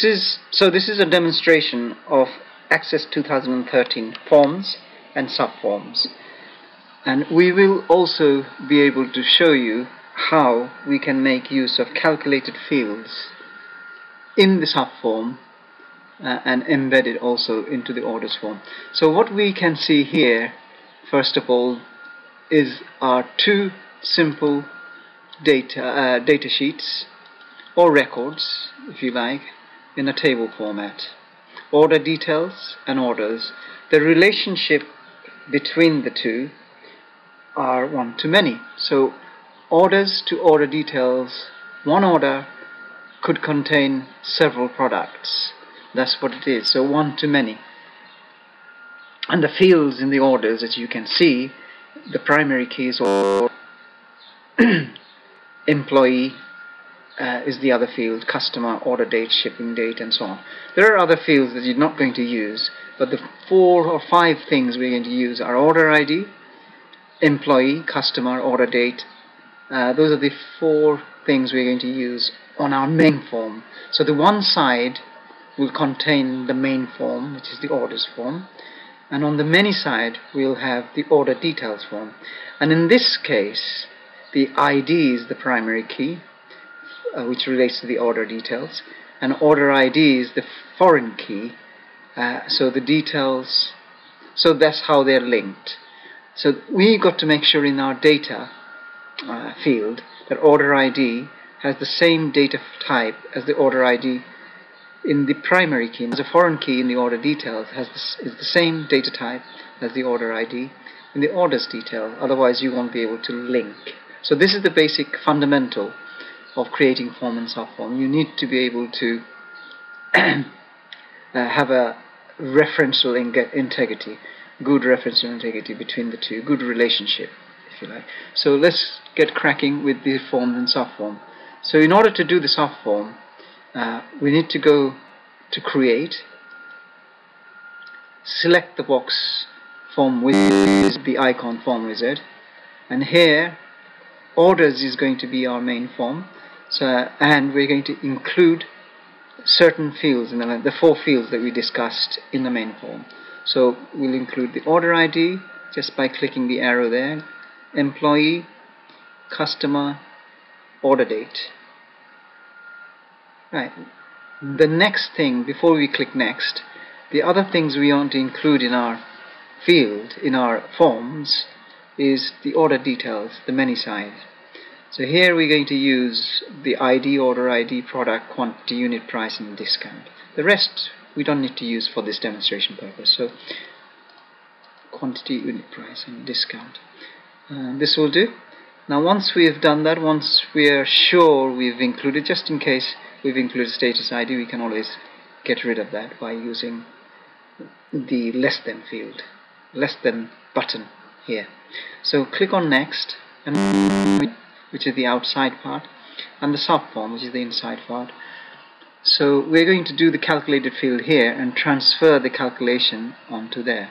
Is, so this is a demonstration of Access 2013 forms and subforms. And we will also be able to show you how we can make use of calculated fields in the subform uh, and embed it also into the orders form. So what we can see here, first of all, is our two simple data, uh, data sheets or records, if you like, in a table format. Order details and orders. The relationship between the two are one to many. So orders to order details, one order could contain several products. That's what it is. So one to many. And the fields in the orders, as you can see, the primary key is employee uh, is the other field, customer, order date, shipping date, and so on. There are other fields that you're not going to use, but the four or five things we're going to use are order ID, employee, customer, order date. Uh, those are the four things we're going to use on our main form. So the one side will contain the main form, which is the orders form, and on the many side we'll have the order details form. And in this case, the ID is the primary key, uh, which relates to the order details, and order ID is the foreign key, uh, so the details, so that's how they're linked. So we got to make sure in our data uh, field that order ID has the same data type as the order ID in the primary key. As a foreign key in the order details has this, is the same data type as the order ID in the orders detail. Otherwise, you won't be able to link. So this is the basic fundamental of creating form and subform. You need to be able to uh, have a referential integrity, good referential integrity between the two, good relationship, if you like. So let's get cracking with the form and subform. So in order to do the subform, uh, we need to go to create, select the box form with the icon form wizard, and here orders is going to be our main form so and we're going to include certain fields in the, the four fields that we discussed in the main form. So we'll include the order ID just by clicking the arrow there employee customer order date. Right. The next thing before we click next the other things we want to include in our field in our forms is the order details, the many side. So here we're going to use the ID, order ID, product, quantity, unit price and discount. The rest we don't need to use for this demonstration purpose. So quantity, unit price and discount. Uh, this will do. Now once we have done that, once we are sure we've included, just in case we've included status ID, we can always get rid of that by using the less than field, less than button here. So click on next, and which is the outside part, and the soft subform, which is the inside part. So we're going to do the calculated field here and transfer the calculation onto there.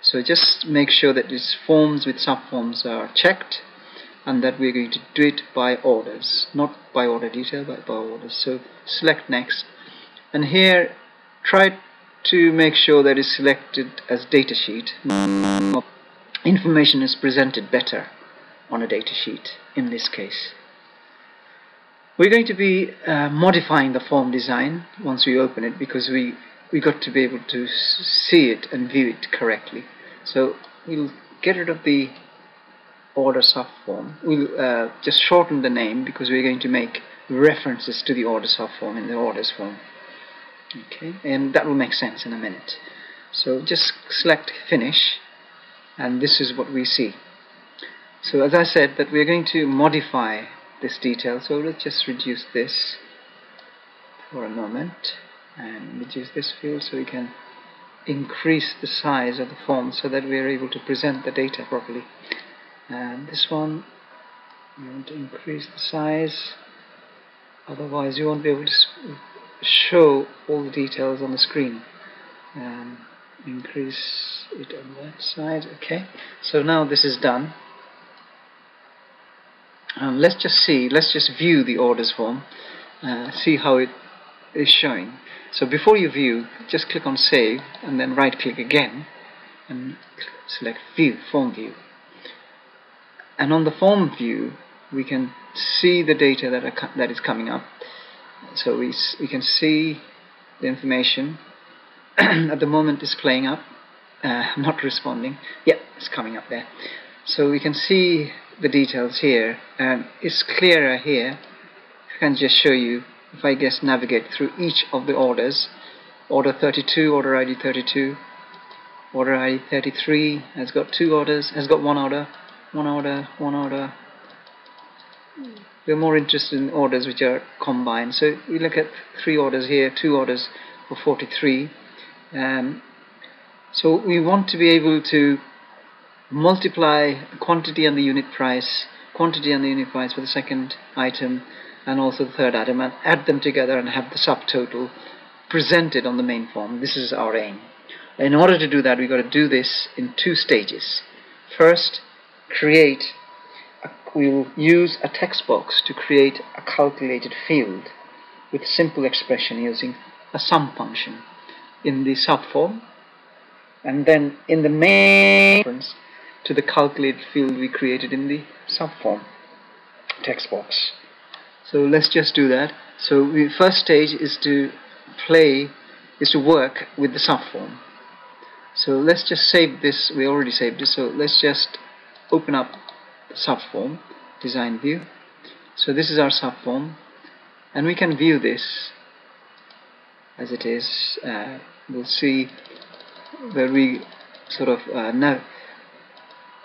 So just make sure that these forms with subforms are checked and that we're going to do it by orders, not by order detail, but by orders. So select next, and here try to make sure that is selected as datasheet information is presented better on a datasheet in this case. We're going to be uh, modifying the form design once we open it because we we got to be able to see it and view it correctly. So we'll get rid of the order subform. We'll uh, just shorten the name because we're going to make references to the order subform in the orders form. Okay, and that will make sense in a minute. So just select finish and this is what we see. So as I said that we're going to modify this detail. So let's just reduce this for a moment and reduce this field so we can increase the size of the form so that we are able to present the data properly. And this one you want to increase the size. Otherwise you won't be able to show all the details on the screen. Um, increase it on that side. Okay. So now this is done um, let's just see let's just view the orders form uh, see how it is showing. So before you view, just click on Save and then right click again and select View, Form View. And on the Form View, we can see the data that, are, that is coming up. So we, we can see the information at the moment is playing up, uh, not responding. Yep, it's coming up there. So we can see the details here, and it's clearer here. I can just show you if I just navigate through each of the orders. Order 32, order ID 32, order ID 33 has got two orders, has got one order, one order, one order. We're more interested in orders which are combined. So we look at three orders here, two orders for 43. Um, so we want to be able to multiply quantity and the unit price, quantity and the unit price for the second item and also the third item and add them together and have the subtotal presented on the main form. This is our aim. In order to do that, we've got to do this in two stages. First, create, a, we will use a text box to create a calculated field with simple expression using a sum function in the subform and then in the main reference to the calculated field we created in the subform text box. So let's just do that. So the first stage is to play, is to work with the subform. So let's just save this, we already saved it, so let's just open up the subform, design view. So this is our subform, and we can view this as it is. Uh, we'll see where we sort of uh,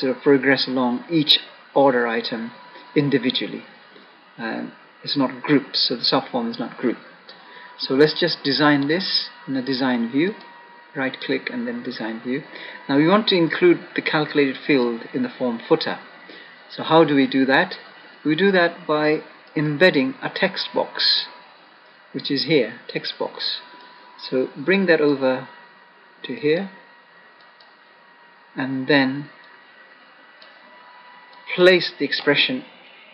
sort of progress along each order item individually. Um, it's not grouped, so the subform is not grouped. So let's just design this in a design view. Right click and then design view. Now we want to include the calculated field in the form footer. So how do we do that? We do that by embedding a text box which is here, text box. So bring that over to here and then place the expression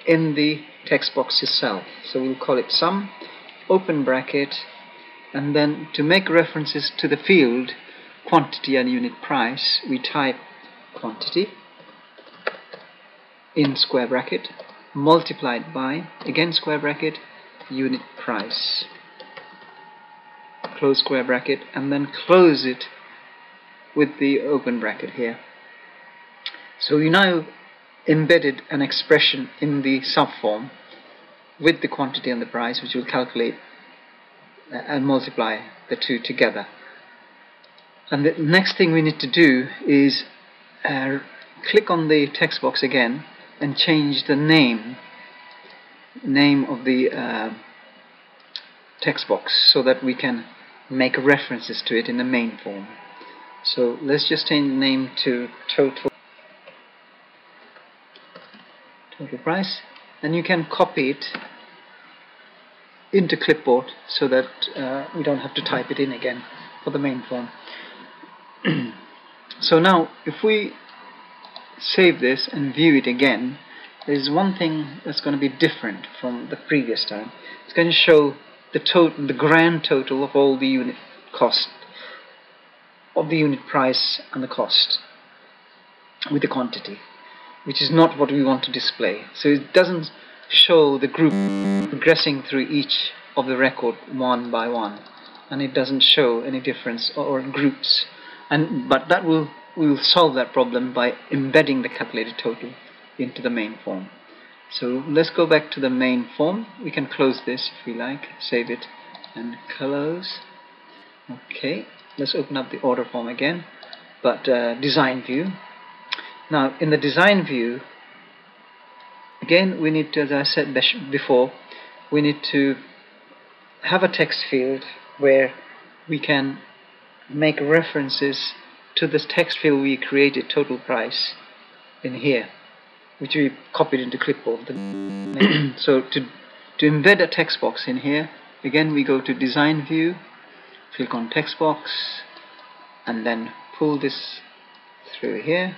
in the text box itself. So we'll call it sum, open bracket, and then to make references to the field quantity and unit price, we type quantity in square bracket multiplied by, again square bracket, unit price. Close square bracket and then close it with the open bracket here. So we now embedded an expression in the subform with the quantity and the price which will calculate uh, and multiply the two together. And the next thing we need to do is uh, click on the text box again and change the name name of the uh, text box so that we can make references to it in the main form. So let's just change the name to total total price and you can copy it into clipboard so that uh, we don't have to type it in again for the main form. so now if we save this and view it again there's one thing that's going to be different from the previous time. It's going to show the total, the grand total of all the unit cost of the unit price and the cost with the quantity which is not what we want to display. So it doesn't show the group progressing through each of the record one by one and it doesn't show any difference or, groups and but that will we will solve that problem by embedding the calculated total into the main form. So let's go back to the main form. We can close this if we like, save it and close. Okay, let's open up the order form again, but uh, design view. Now, in the design view, again, we need to, as I said before, we need to have a text field where we can make references to this text field we created, total price, in here, which we copied into clipboard. so to, to embed a text box in here, again we go to design view, click on text box, and then pull this through here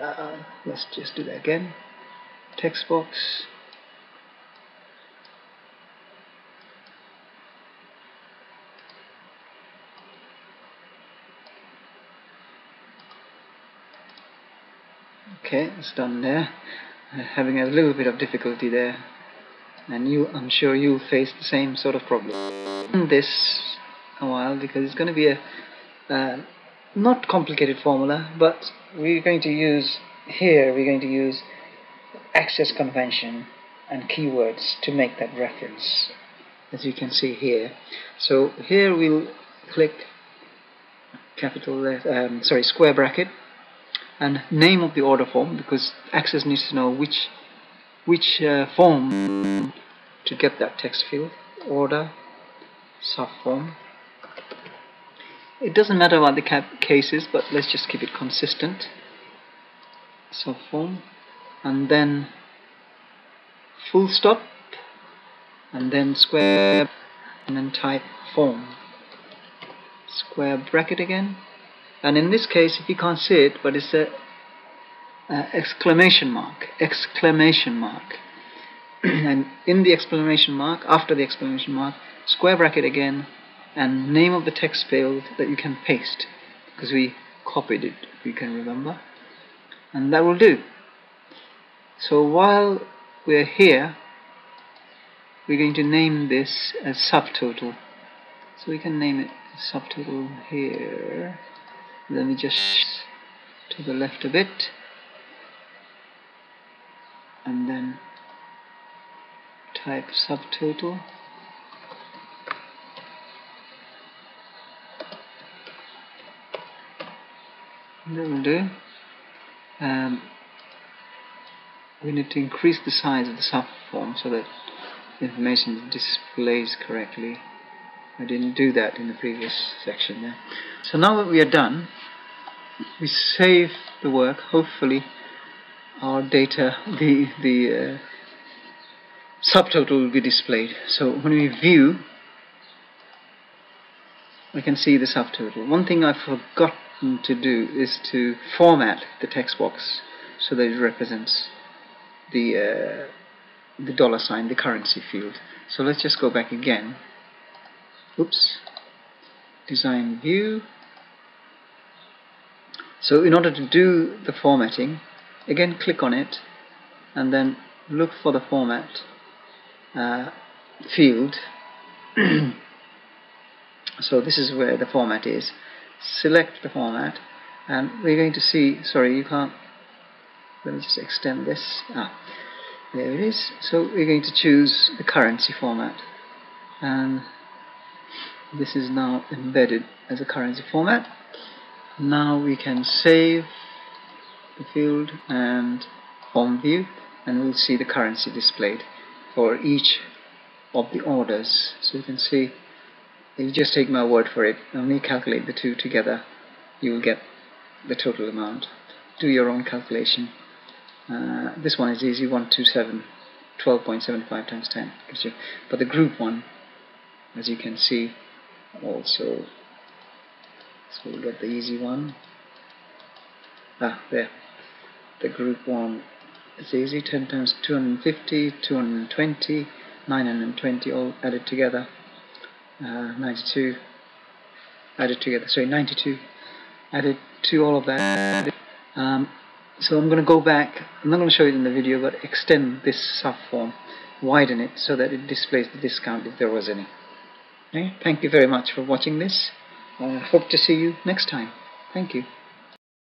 uh, let's just do that again. Text box. Okay it's done there. Uh, having a little bit of difficulty there. And you I'm sure you face the same sort of problem. This a while because it's going to be a uh, not complicated formula but we're going to use here we're going to use access convention and keywords to make that reference as you can see here. So here we'll click capital um, sorry square bracket and name of the order form because access needs to know which which uh, form to get that text field order subform it doesn't matter about the cases but let's just keep it consistent. Subform and then full stop and then square and then type form. Square bracket again. And in this case if you can't see it but it's a exclamation mark exclamation mark. And in the exclamation mark after the exclamation mark square bracket again and name of the text field that you can paste because we copied it you can remember. And that will do. So while we're here we're going to name this as subtotal. So we can name it subtotal here. Let me just to the left a bit. And then type subtotal do um, we need to increase the size of the subform so that the information displays correctly. I didn't do that in the previous section there. So now that we are done we save the work. Hopefully our data the the uh, subtotal will be displayed. So when we view we can see the subtotal. One thing I've forgotten to do is to format the text box so that it represents the uh, the dollar sign, the currency field. So let's just go back again. Oops. Design view. So in order to do the formatting, again click on it and then look for the format uh, field. so this is where the format is. Select the format and we're going to see, sorry you can't, let me just extend this. Ah, there it is. So we're going to choose the currency format. And this is now embedded as a currency format. Now we can save the field and form view and we'll see the currency displayed for each of the orders. So you can see if you just take my word for it. Only calculate the two together you will get the total amount. Do your own calculation. Uh, this one is easy. 127 12.75 times 10 gives you. But the group one as you can see also so we'll get the easy one. Ah there. The group one is easy. 10 times 250 220 920 all added together uh, 92 added together sorry 92 added to all of that um, so I'm going to go back, I'm not going to show it in the video, but extend this subform, widen it so that it displays the discount if there was any. Okay? Thank you very much for watching this. I hope to see you next time. Thank you.